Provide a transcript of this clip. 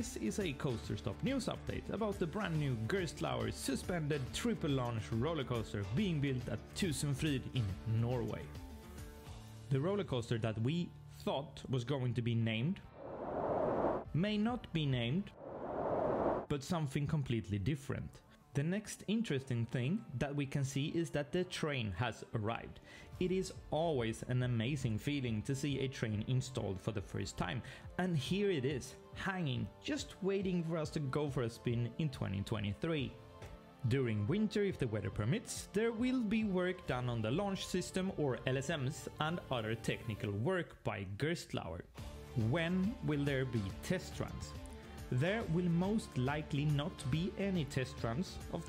USA Coaster Stop news update about the brand new Gerstlauer suspended triple launch roller coaster being built at Tusenfryd in Norway. The roller coaster that we thought was going to be named may not be named, but something completely different. The next interesting thing that we can see is that the train has arrived. It is always an amazing feeling to see a train installed for the first time, and here it is, hanging, just waiting for us to go for a spin in 2023. During winter, if the weather permits, there will be work done on the launch system or LSMs and other technical work by Gerstlauer. When will there be test runs? There will most likely not be any test runs of the